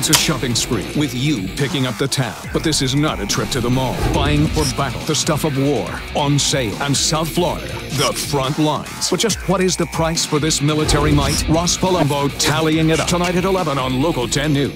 It's a shopping spree with you picking up the tab. But this is not a trip to the mall. Buying for battle, the stuff of war, on sale, and South Florida, the front lines. But just what is the price for this military might? Ross Palombo tallying it up tonight at 11 on Local 10 News.